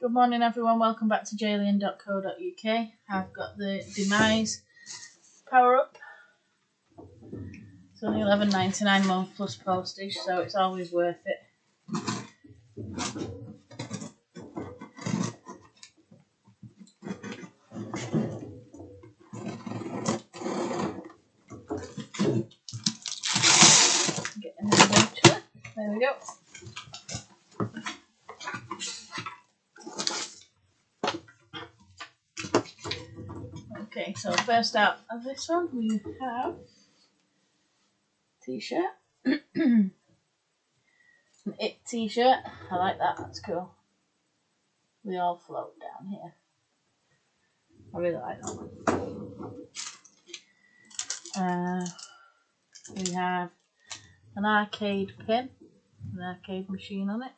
Good morning, everyone. Welcome back to jalien.co.uk. I've got the Demize power up. It's only eleven ninety nine month plus postage, so it's always worth it. There we go. Okay, so first out of this one we have t-shirt. An it t-shirt. I like that, that's cool. We all float down here. I really like that one. Uh, we have an arcade pin, an arcade machine on it.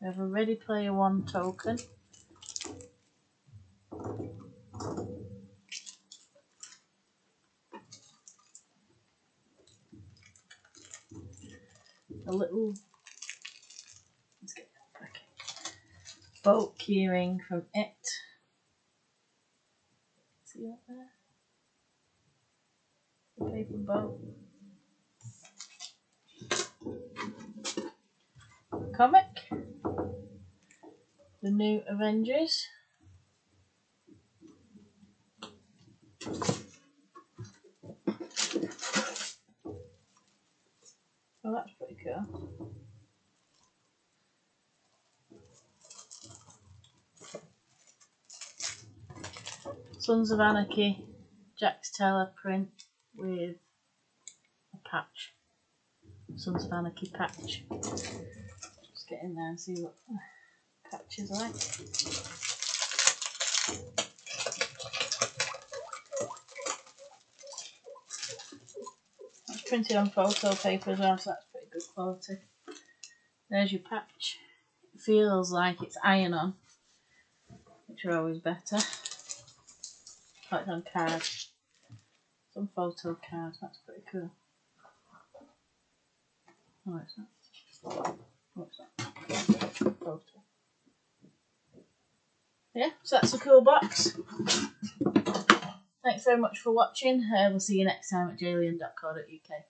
We have a Ready Player One token. A little let's get that back. Boat keyring from it. See that there? The paper boat. Comic the new Avengers. Oh, that's pretty cool. Sons of Anarchy, Jax Teller print with a patch. Sons of Anarchy patch. Just get in there and see what patches like. It's printed on photo paper as well, so that's pretty good quality. There's your patch. It feels like it's iron on, which are always better. Like on card. Some photo card, that's pretty cool. Oh, it's not. Oh, What's that? Photo yeah, so that's a cool box. Thanks very much for watching. Uh, we'll see you next time at jalien.co.uk.